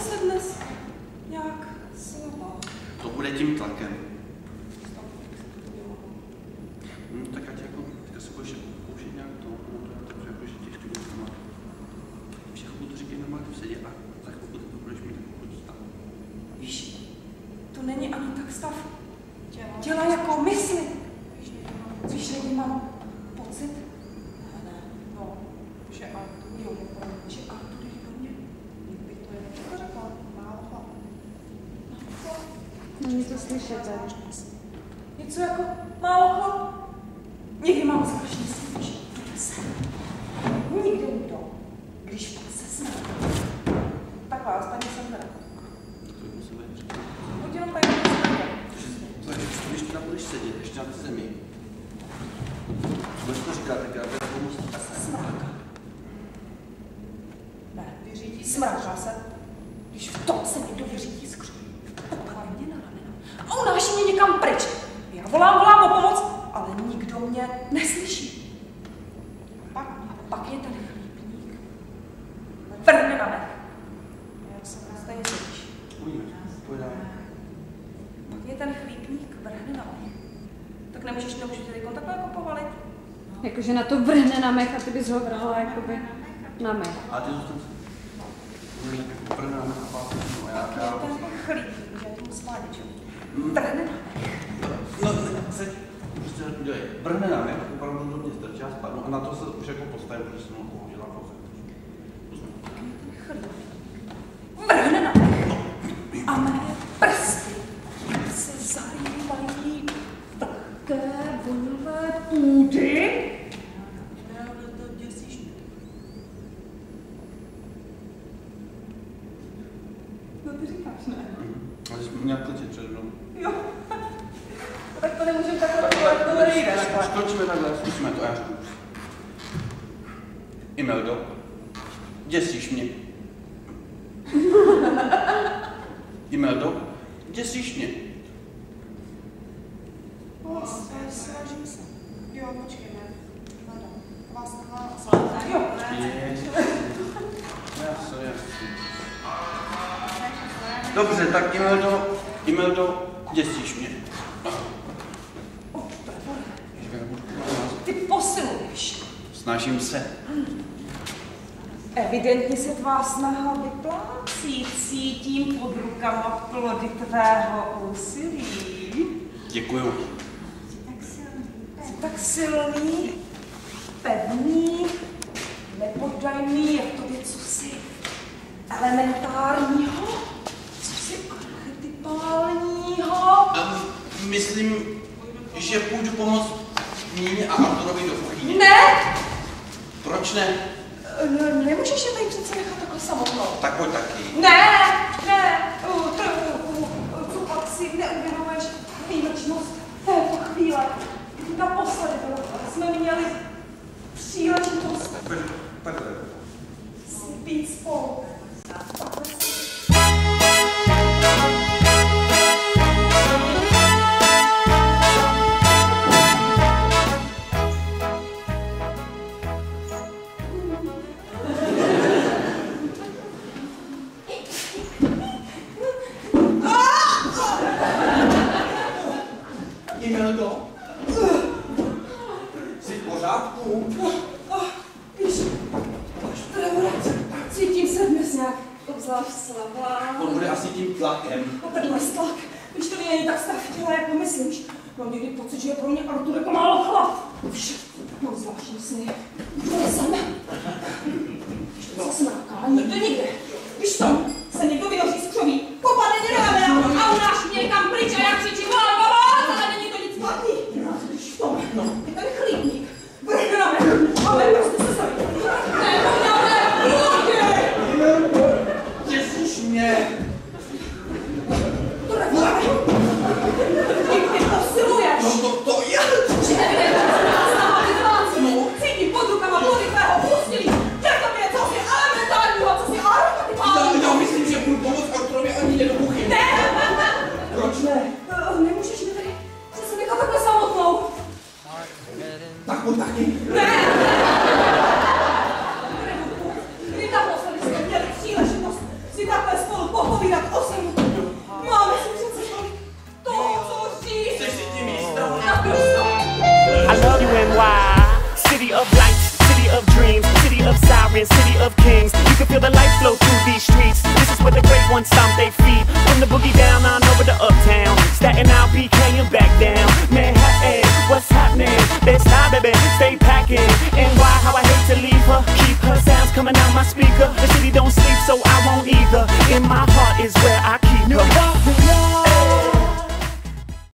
se dnes nějak slabá. To bude tím tlakem. Hm, tak ať jako, teďka se budeš použít nějak to, no to je to, že jako, že těžké něco má. Všechno to říkají normálně v sedě a za chvilku ty to budeš mít jako chodit tam. Víš, to není ani tak stav. Dělá jako mysli. Víš, lidi mám pocit, ne, ne, no, že Artur, jo, že Artur Není to slyšet, že? Něco jako málo chlap. Někdy mám jdu se. Nikdy nikdo, když pak se. To by musel být říkat. Buď jenom něco Takže když teda budeš sedět, ještě na té zemi, budeš to říkat, tak já bych pomoct. Smráka. Ne, smráka se. Když v tom se někdo vyřídí skřu. Poklad mě na ramena. A unáší mě někam pryč. Já volám, volám o pomoc, ale nikdo mě neslyší. Pak, pak je ten chlípník. Vrhne na mech. Jak se stejně sedíš. Uvidíme, pojďme. Pak je ten chlípník vrhne na mech. Tak nemůžeš, nemůžeš tady takhle jako povalit. Jakože na to vrhne na mech a ty bys ho vrhala jakoby na mech. A ty zůstan se. Budeš tak jako prvná na chápáku, no já, Pak já, je ten chlípník, že je tomu sváděčem. Vrhne na mech. No, ne, seď, prostě dělej, vrhne na mě, opravdu do mě strčí, já spadnu. A na to se už jako postavím, protože jsem ho použila na mech a mé prsty se zarývají vlhké vlhové půdy. to děsíš mě. No říkáš ne. Ale jsi měl klečet před mnou. Jo. tak to nemůžeme takhle dovolit, to nejde. Skočíme takhle, zkusíme to, já řeknu. Imeldo, děsíš mě. Imeldo, děsíš mě. Snažím se. Jo, počkej, ne. Hledám. Vás Jo. Dobře, tak Imeldo, Imeldo, děsíš mě. Ty posiluješ. Snažím se. Evidentně se tvá snaha vyplácí, cítím pod rukama plody tvého úsilí. Děkuju. Jsi tak silný, pevný, nepoddajný, je v tobě cosi elementárního, myslím, že půjdu pomoct Níně a Arturovi do kuchyně. Ne! Proč ne? Ne, Nemůžeš je tady přece nechat takhle samotnou. Tak pojď taky. Ne, ne, co pak si neuvědomuješ výjimečnost této chvíle, naposledy jsme měli příležitost si být spolu. Obzvlášť slabá. On bude asi tím tlakem. A tenhle stlak, víš, to není tak stav těla, jak myslíš. Mám někdy pocit, že je pro mě Artur jako málo chlap. Víš, mám zvláštní sny. I love you and? City of lights, city of dreams, city of sirens, city of kings. You can feel the light flow through these streets. This is where the great ones stop. they feet. From the boogie down on over the uptown. Staten Island,